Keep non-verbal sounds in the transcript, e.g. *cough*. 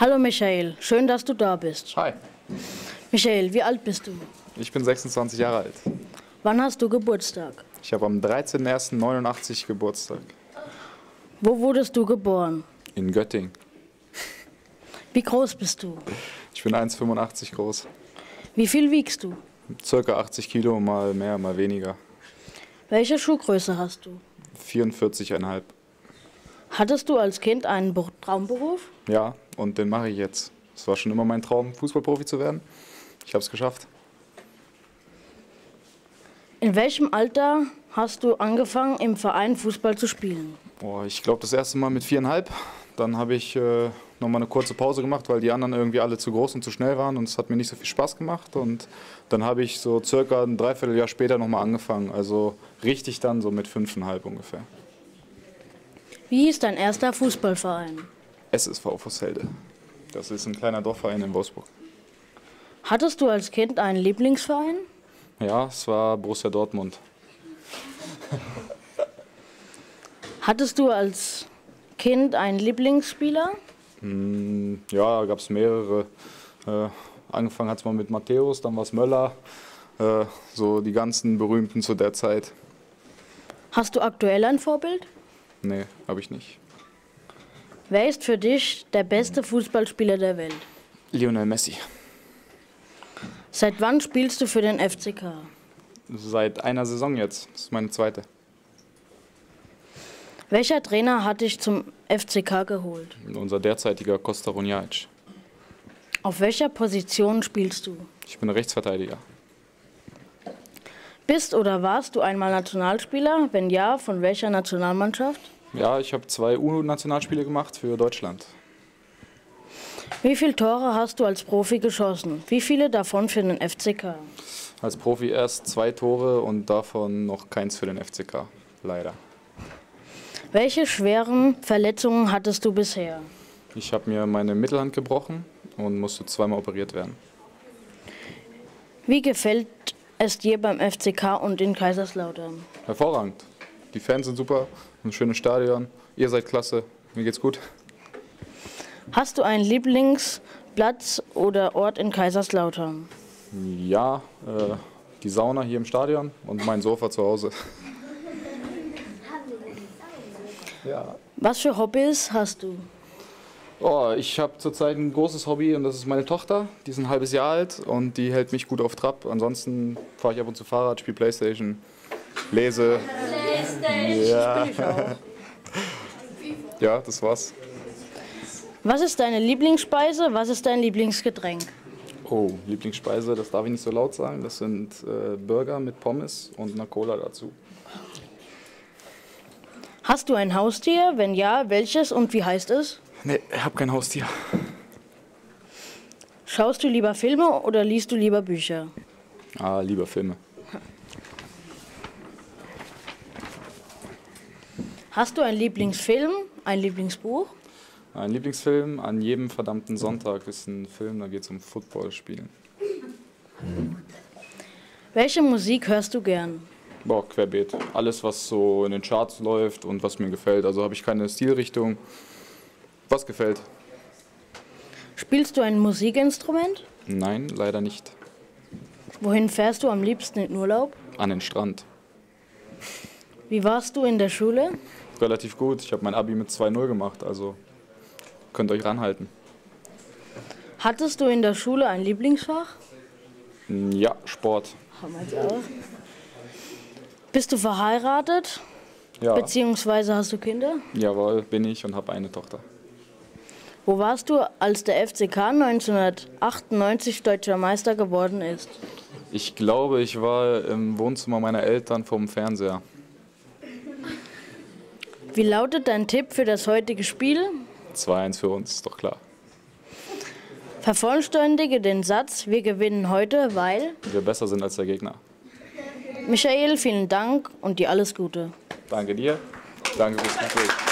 Hallo Michael, schön, dass du da bist. Hi, Michael, wie alt bist du? ich bin 26 Jahre alt. Wann hast du Geburtstag? Ich habe am 13.01.89 Geburtstag Wo wurdest du geboren? in Göttingen. *laughs* Wie groß bist du? Ich bin 1,85 groß. Wie viel wiegst du? Circa 80 Kilo, mal mehr, mal weniger. Welche Schuhgröße hast du? 44,5. Hattest du als Kind einen Be- Traumberuf? Ja, und den mache ich jetzt. Es war schon immer mein Traum, Fußballprofi zu werden. Ich habe es geschafft. In welchem Alter hast du angefangen, im Verein Fußball zu spielen? Boah, ich glaube das erste Mal mit viereinhalb. Dann habe ich äh, nochmal eine kurze Pause gemacht, weil die anderen irgendwie alle zu groß und zu schnell waren und es hat mir nicht so viel Spaß gemacht. Und dann habe ich so circa ein Dreivierteljahr später nochmal angefangen. Also richtig dann so mit fünfeinhalb ungefähr. Wie hieß dein erster Fußballverein? SSV Vosselde. Das ist ein kleiner Dorfverein in Wolfsburg. Hattest du als Kind einen Lieblingsverein? Ja, es war Borussia Dortmund. Hattest du als Kind einen Lieblingsspieler? Mm, Ja, gab es mehrere. Äh, angefangen hat es mal mit Matthäus, dann war es Möller. Äh, so die ganzen berühmten zu der Zeit. Hast du aktuell ein Vorbild? Nee, habe ich nicht. Wer ist für dich der beste Fußballspieler der Welt? Lionel Messi. Seit wann spielst du für den FCK? Seit einer Saison jetzt. Das ist meine zweite. Welcher Trainer hat dich zum FCK geholt? Unser derzeitiger Costa Runjaic. Auf welcher Position spielst du? Ich bin Rechtsverteidiger. Bist oder warst du einmal Nationalspieler? Wenn ja, von welcher Nationalmannschaft? Ja, ich habe zwei UNO-Nationalspiele gemacht für Deutschland. Wie viele Tore hast du als Profi geschossen? Wie viele davon für den FCK? Als Profi erst zwei Tore und davon noch keins für den FCK. Leider. Welche schweren Verletzungen hattest du bisher? Ich habe mir meine Mittelhand gebrochen und musste zweimal operiert werden. Wie gefällt es dir beim FCK und in Kaiserslautern? Hervorragend. Die Fans sind super, ein schönes Stadion. Ihr seid klasse. Mir geht's gut. Hast du einen Lieblingsplatz oder Ort in Kaiserslautern? Ja, äh, die Sauna hier im Stadion und mein Sofa zu Hause. Ja. Was für Hobbys hast du? Oh, ich habe zurzeit ein großes Hobby und das ist meine Tochter. Die ist ein halbes Jahr alt und die hält mich gut auf Trab. Ansonsten fahre ich ab und zu Fahrrad, spiele Playstation, lese. Ja. *laughs* ja, das war's. Was ist deine Lieblingsspeise? Was ist dein Lieblingsgetränk? Oh, Lieblingsspeise, das darf ich nicht so laut sagen. Das sind äh, Burger mit Pommes und einer Cola dazu. Hast du ein Haustier? Wenn ja, welches und wie heißt es? Nee, ich habe kein Haustier. Schaust du lieber Filme oder liest du lieber Bücher? Ah, lieber Filme. Hast du einen Lieblingsfilm, ein Lieblingsbuch? Mein Lieblingsfilm an jedem verdammten Sonntag ist ein Film, da geht es um Football-Spielen. Welche Musik hörst du gern? Boah, querbeet. Alles, was so in den Charts läuft und was mir gefällt. Also habe ich keine Stilrichtung. Was gefällt? Spielst du ein Musikinstrument? Nein, leider nicht. Wohin fährst du am liebsten in Urlaub? An den Strand. Wie warst du in der Schule? Relativ gut. Ich habe mein Abi mit 2-0 gemacht, also könnt euch ranhalten. Hattest du in der Schule ein Lieblingsfach? Ja, Sport. Haben wir jetzt auch. Bist du verheiratet? Ja, Beziehungsweise hast du Kinder? jawohl, bin ich und habe eine Tochter. Wo warst du, als der FCK 1998 deutscher Meister geworden ist? Ich glaube, ich war im Wohnzimmer meiner Eltern vorm Fernseher. Wie lautet dein Tipp für das heutige Spiel? 2-1 für uns, ist doch klar. Vervollständige den Satz, wir gewinnen heute, weil. Wir besser sind als der Gegner. Michael, vielen Dank und dir alles Gute. Danke dir. Danke fürs Gespräch.